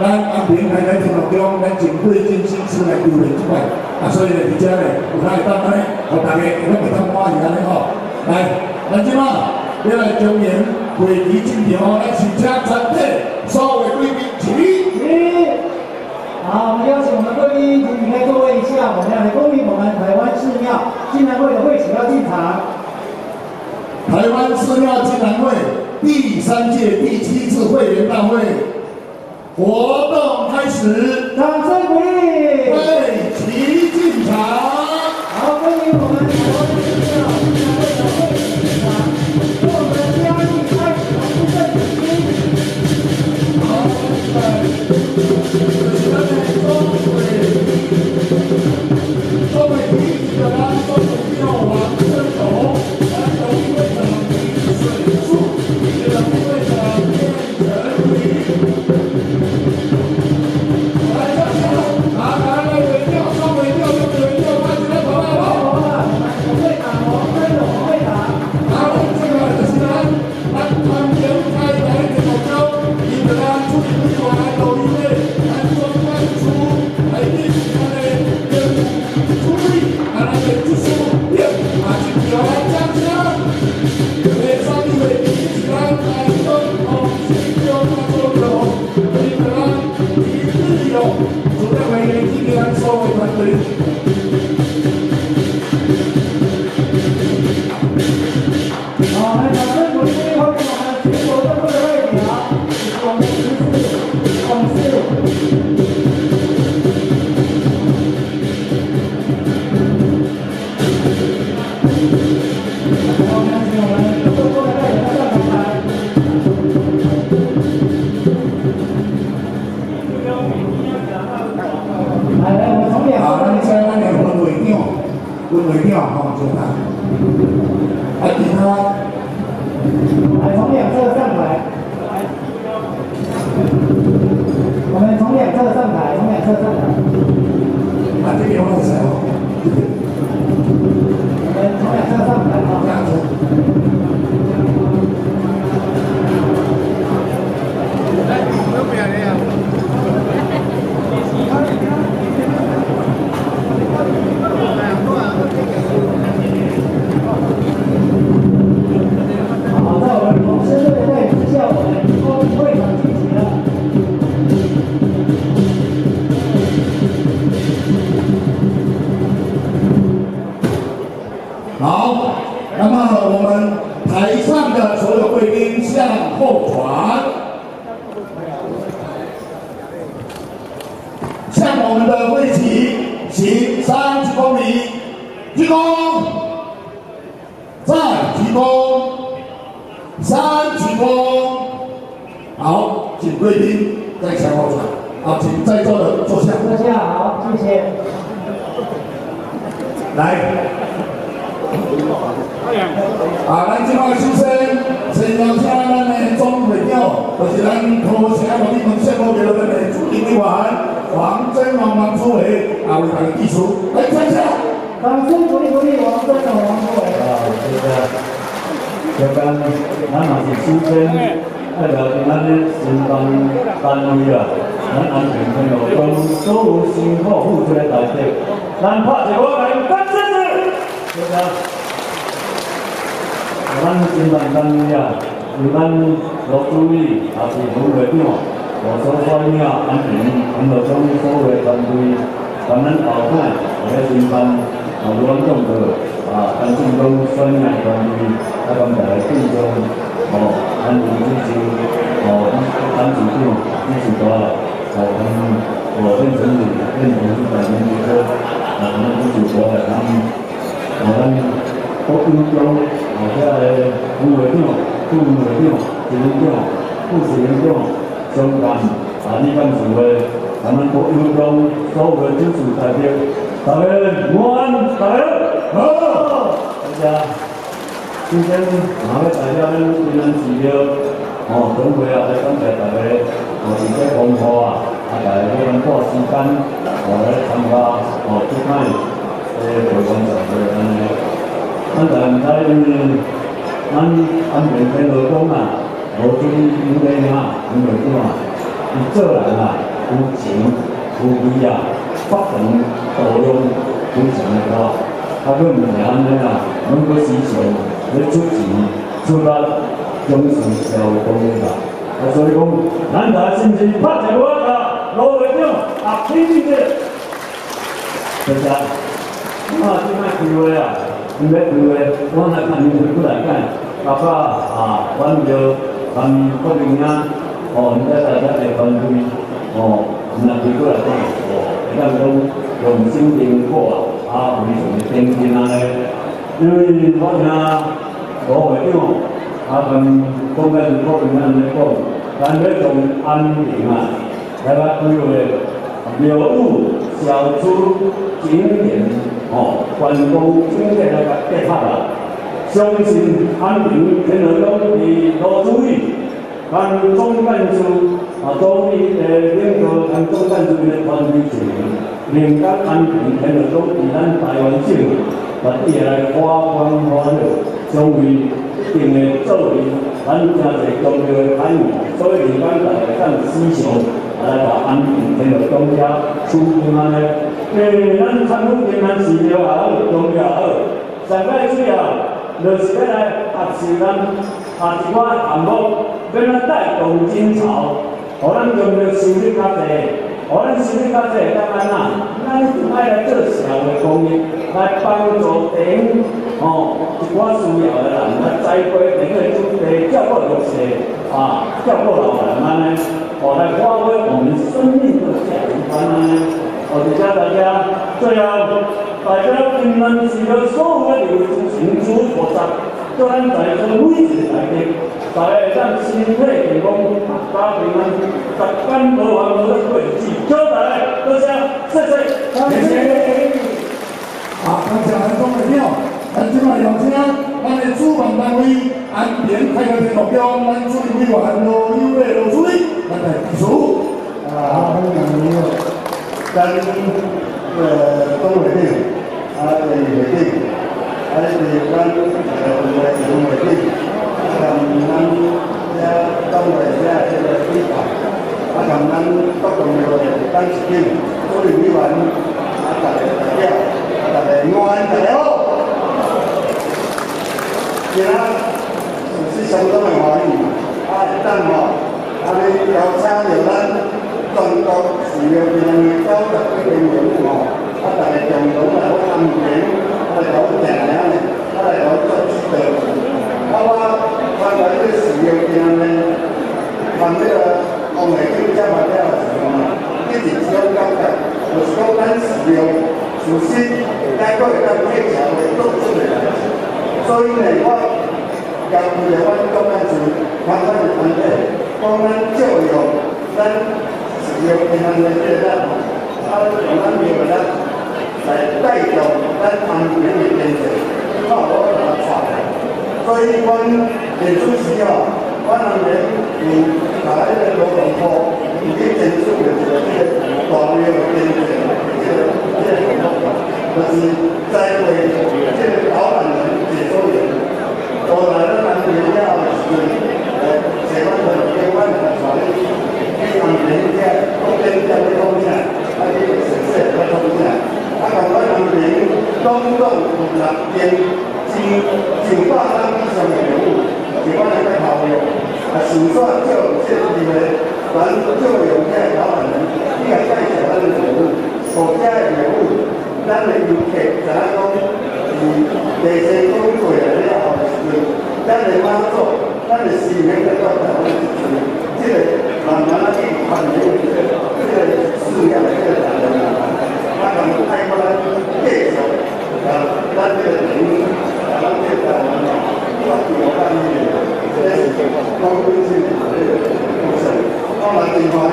咱安平来来节目中，咱真费尽心思来丢人出来，啊，所以咧，伫遮咧，有咱会当安尼，互大家会当会当欢喜安尼吼。来，咱即马要来中原会议进场，咱请请全体所有贵宾起立。好，我们邀请我们贵宾，请你可以座位一下，我们要来恭迎我们台湾寺庙金南会的会主要进场。台湾寺庙金南会第三届第七次会员大会活动开始，掌声鼓励。为齐进场。好，欢迎我们好，来掌声鼓励欢迎我来。从两侧上台。我们从两侧上台，从两侧上台。啊，这边我是谁哦？我们从两侧上台啊。贵宾在前后转。好，请在座的坐下。坐下，好，谢谢。来。啊，咱即摆首先先邀请咱的总会长，就是咱土城农业农业部的咱的主任委员黄真王王主委，啊，为大家致辞，来，掌声。掌声鼓励鼓励王真勇王主委。啊，这个，就讲咱嘛是首先代表咱的新办单位啊，咱安平朋友跟所有辛苦付出的大家，咱拍一个来干支持，对吧？咱新办单位啊，有咱罗主任也是副会长，我所率领安平朋友中所有的团队，咱们后摆我们新办啊，有咱众的啊，咱进攻率领团队，啊，咱们来进攻哦，咱有支持哦，咱组长支持多了，哦，咱我变成你变成是百年一个啊，咱们支持多了，咱哦，咱国军中哦，遐个副会长、副会长、执行长、副执行长相关啊，你敢是话，咱们国军中所有的支持代表，大家安，大家好，大家。今天哪位大家咱今天资料哦，总会啊，来感谢大家哦，伫这公布啊，啊，大家去咱拨时间哦来参加哦，即摆诶会馆上的安尼。咱但毋知因为咱安平天罗讲啊，无注意应该嘛，因为怎啊？伊做人啊，有情有义啊，发展道路非常的好。啊，佮毋是安尼啊，阮佮时常咧出钱出力，重视社会公益啦。啊，所以讲，咱台是毋是拍一个啊？罗会长啊，起立者，谢谢。啊，即摆开会啊，毋要开会，我来看恁们过来讲，包括啊，阮着他们国民啊，哦，你在大家的团队，哦，那开过来讲，哦，会当讲用心良苦啊。啊，非常的坚定啊咧，因为我听罗会长啊跟公安局部门安尼讲，咱要从安平啊来个规划庙宇、小区、景点哦，观光景点来个结合啦。相信安平天河乡的罗主任、跟总干事啊，总理的领导跟总干事的团队成员。连甲安平天河乡以咱台湾省，把伊来花光花了，将为一定的作为咱真侪重要的产业，所以连咱大家更支持来把安平天河乡遮处理安尼。诶，咱产府平安市了也好，中也好，上届主要就是要来学习咱下一寡项目，要咱带动经潮，互咱用着收入较济。我咱心里较济当然啦，咱就爱来做社会公益，来帮助顶哦一寡需要的人，来栽培顶个种地，照顾弱势啊，照顾老人安尼，哦来发挥我们生命的价值观安尼。我就叫大家最后大家平安是个所有的流程清楚复杂，叫咱在这个位置来的。大家让身体健康，家平安，十分无烦无过日子。祝大家多谢，谢谢，谢谢。好，感谢咱总会长，咱即摆邀请咱的主办单位安平开发目标，咱主任委员罗友伟罗主任来提出。啊，欢迎你们，咱呃总会长，啊，会长，啊，是咱呃总会长。啊，咱这当为这这个规划，啊，咱各种的咱事情，所以委员啊，大家大家啊，大家安大家好。今仔是相当的欢喜，啊，等吼，啊，你邀请着咱全国寺庙边的九十几名人物吼，啊，大家共同来我安平，啊，来我平安的，啊，来我做指导，啊，我。咱来这个寺庙边呢，看这个红梅景这么了的时候啊，一直只有感觉，就是讲咱寺庙首先该个会当建桥会做出来，所以呢，我交付了我公安局相关的团队，公安教育咱寺庙边的这个啊，用咱庙来来带动咱安平的建设，靠我来带。所以，阮历史时哦，阮人民有拿迄个罗龙坡，已经建出了这个大庙的建设，这个这个项目，就是在为这个导览人解说员，后来咱安平了后是，呃，台湾的台湾的传统，去安平这福建这个东西，啊，这个城市这个东西，啊，讲阮安平总共有六间。是九百张以上的人物，九百人在跑友，啊，数算就这里面，咱就有在老板人，你看带小咱的人物，国家的人物，咱的游客，咱讲是第三公过来了后是，咱的满足，咱的市民在到台湾是，这个慢慢啊去看这个这个事业这个大人啊，他可能开过来介绍，啊，咱这个人。咱这个，我我讲你，这是高端性的这个过程。当然，情况呢，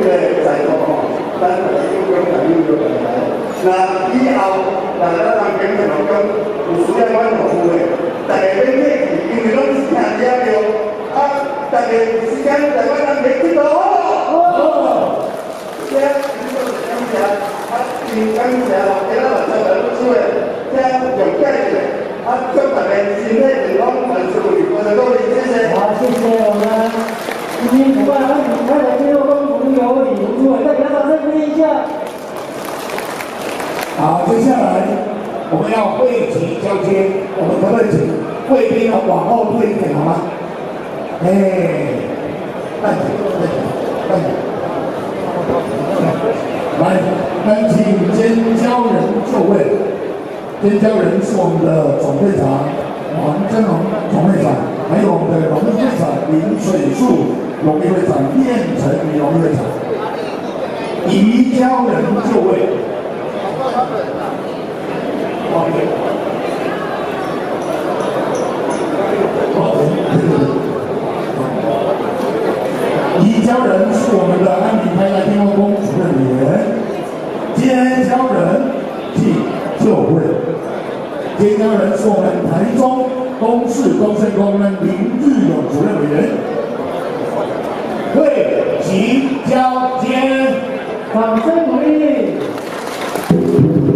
这个在座吼，咱就是有讲有有讲来。那以后大家当警察讲，有需要阮服务的，大家免客气，因为拢是听听着，啊，大家时间在阮当面去到哦。这，你说是感谢，啊，真感谢，今仔晚上来不出的，这有价值的。啊，祝大家身体健康，万事如意，多谢多谢，谢谢。好，谢谢我们今天主办安平开的最后。好，接下来我们要会旗交接，我们可不可以请贵宾要往后退一点好吗？哎，慢点，慢点，慢点。来，那请尖椒人就位。尖椒人是我们的总队长王真龙总队长，还有我们的荣誉会长林水树荣誉会长燕成荣誉会长。移交人就位。移交人是我们的安平拍卖天后宫主任员，接交人即就位，接交人是我们台中东市东升宫的林志勇主任委员，会即交接，掌声鼓励。Thank you.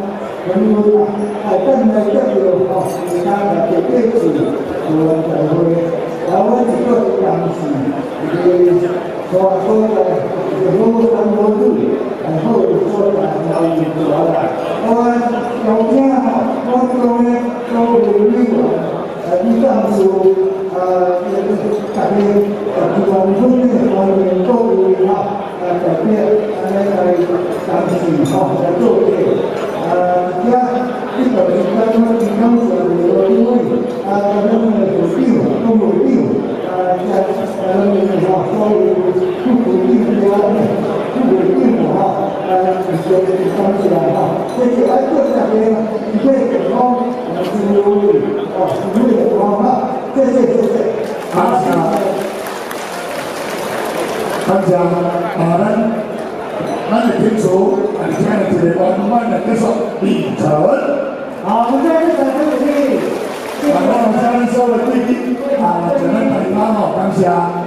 东委员啊，荣誉会长啊，委员你好，还有刘刘主任啊，各位咱的副委员啊，还有副副委员啊，各位咱的干部啊，各位咱的这个干部啊，跟领导。啊，各位先生啊，啊，今今天呢，我们啊，等来接着啊，其他的这辈子，我才会，然后这个当时，这个所说的这个生活度，然后说的要有多的，我有天啊，我各位各位领导，呃，你当时呃，这个大家呃，这个分的方面各位啊。呃，改变，呃，来当时好来做这个，呃，第二， 这个是咱们平常说的这个因为，呃，咱们有病，都有病，呃，在呃那个哈，稍微不稳定的方面，不稳定的哈，呃，一些方起来哈，这些哎，这好，我们再次掌声鼓励。感谢我们所有的贵宾啊，咱们大家好，感谢。